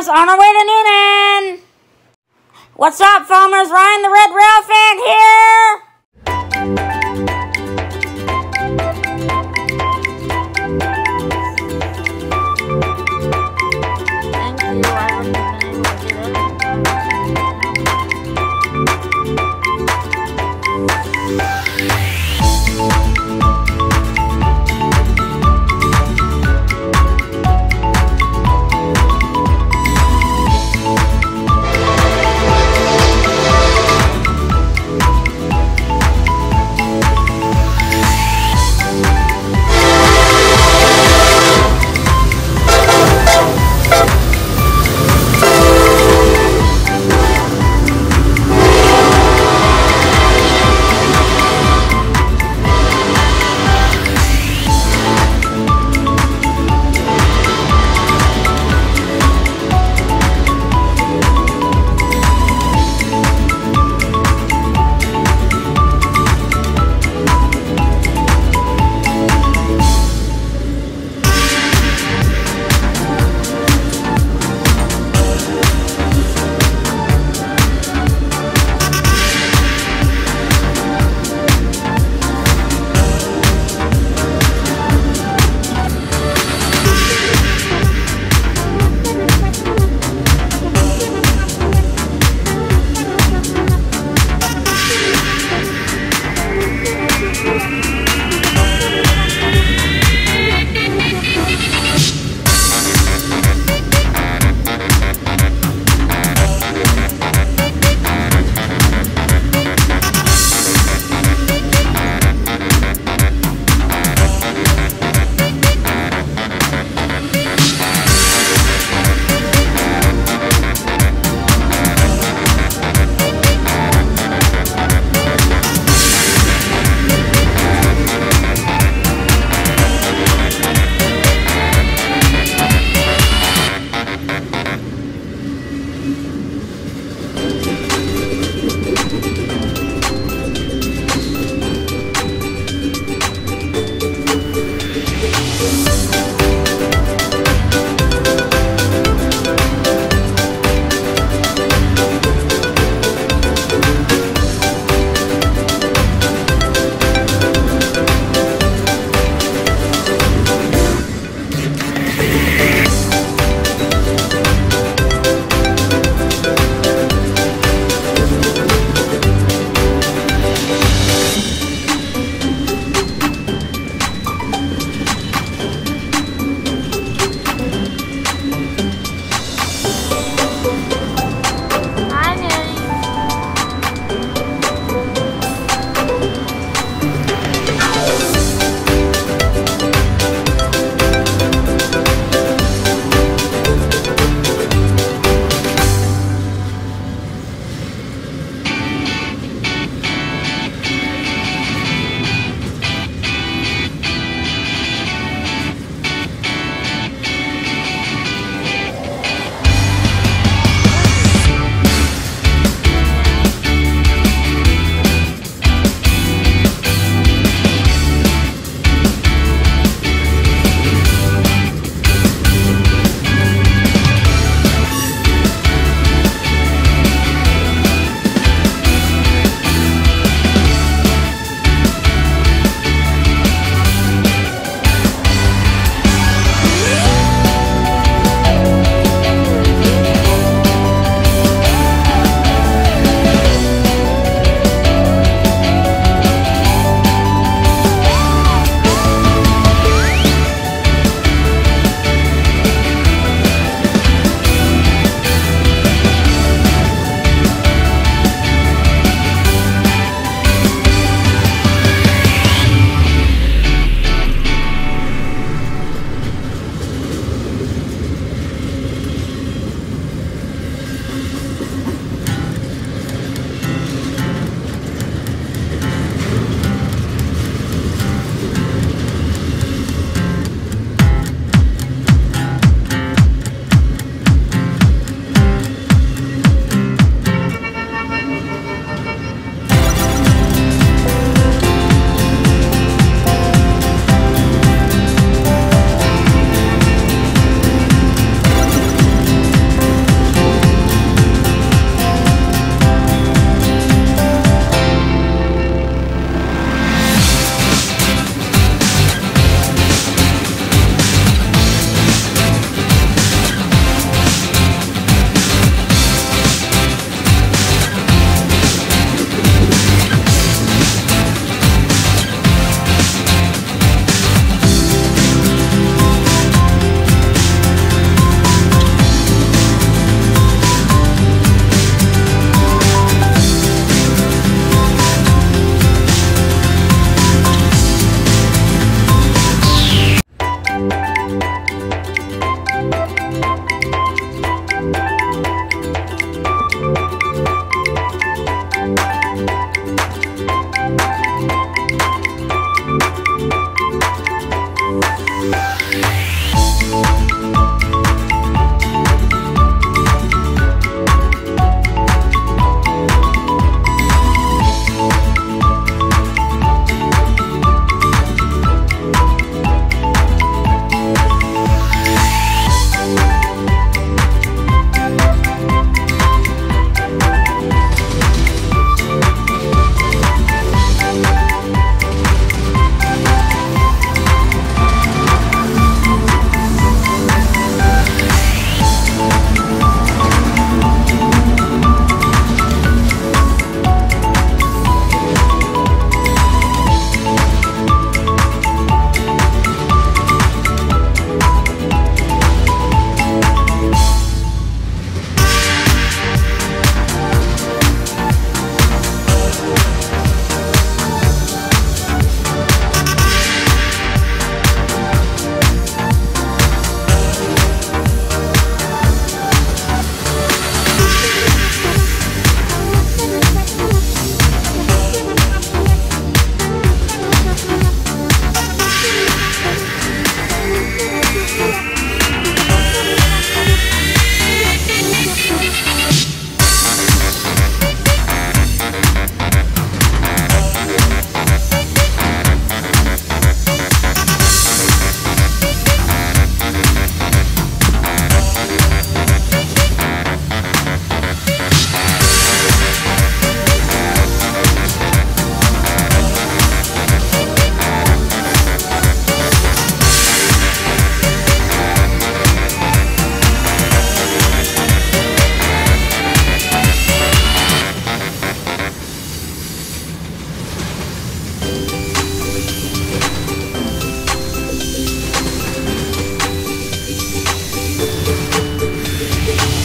Farmers on our way to Newnan. What's up, Farmers? Ryan the Red Rail fan here.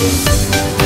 Thank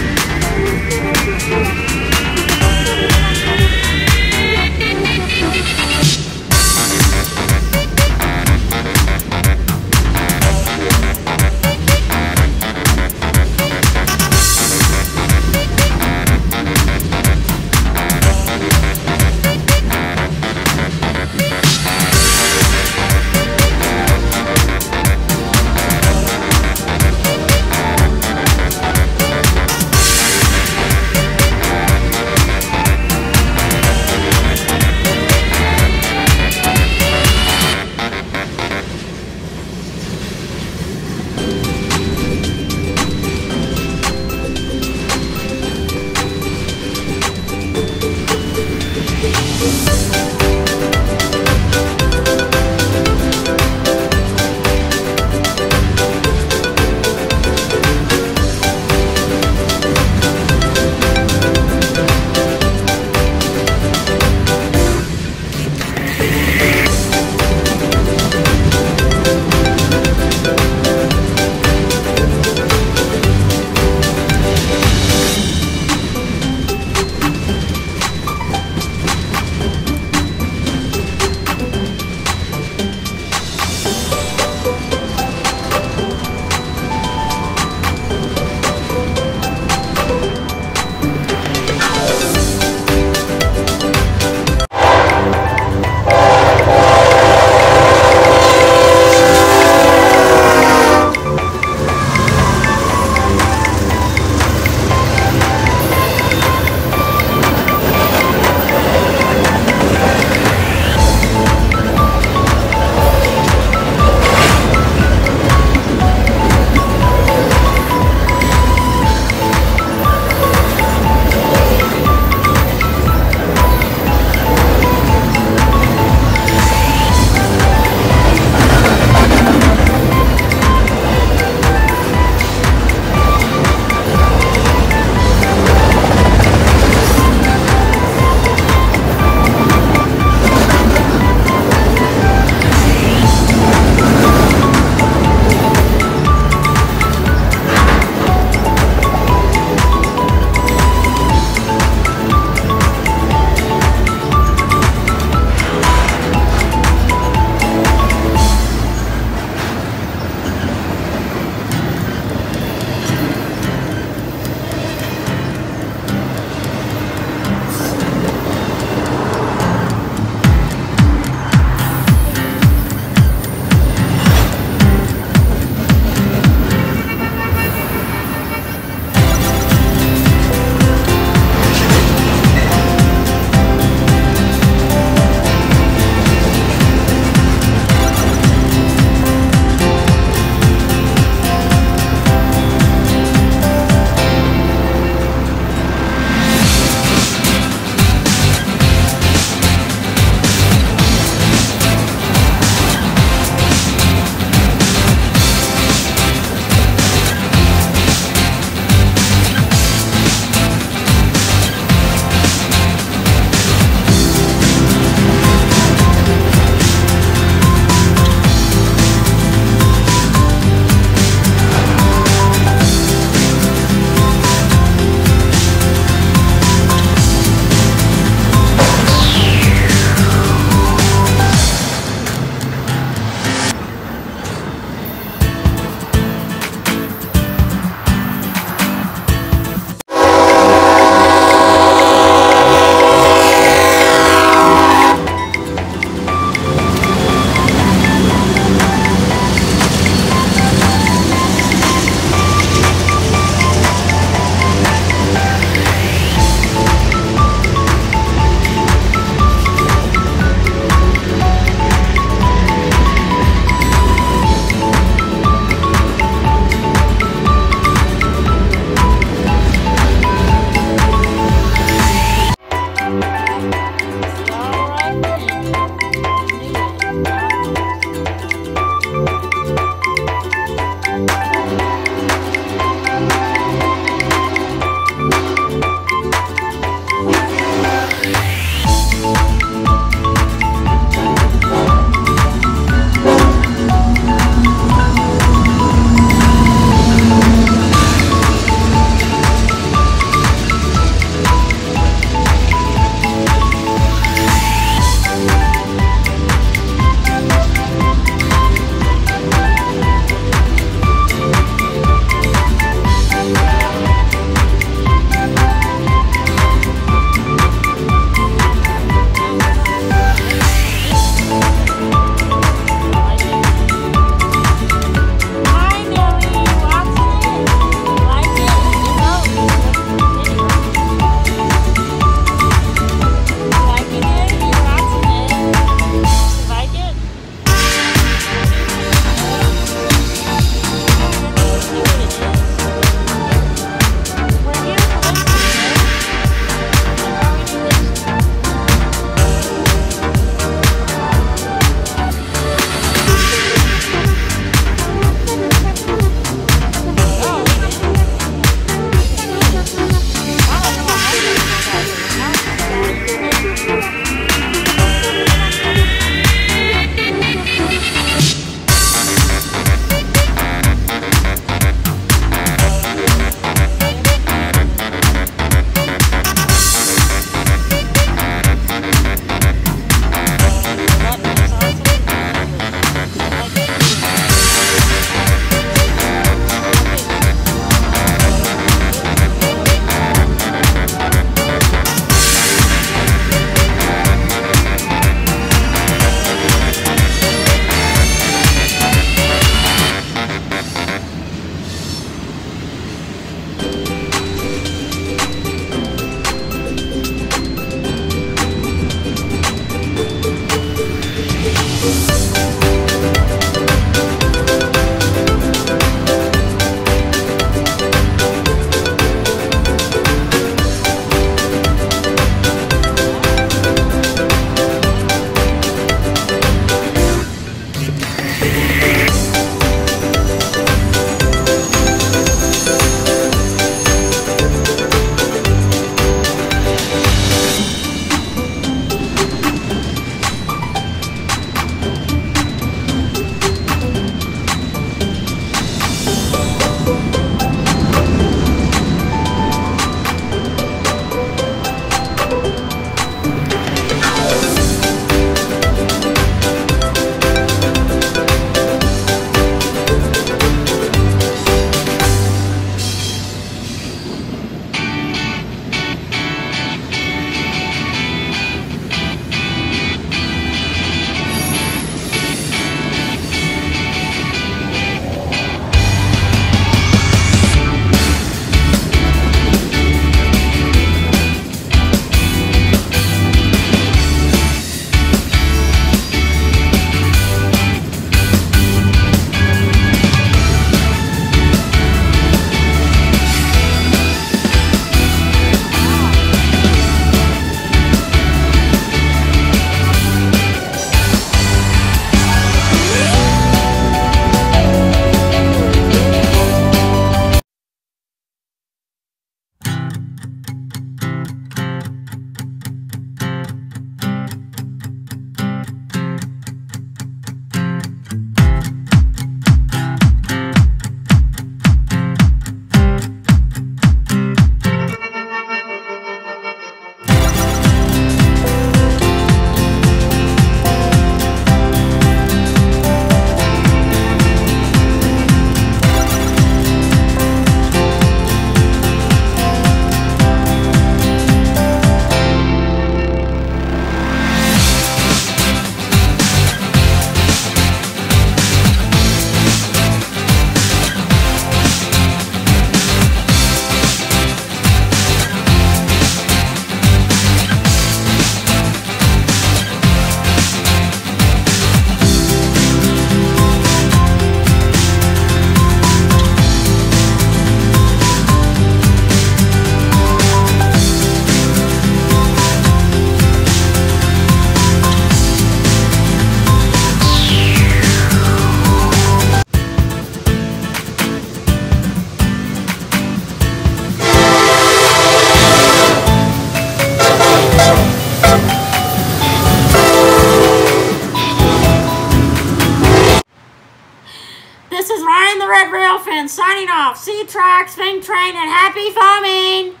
See you, Train, and happy farming!